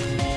Bye.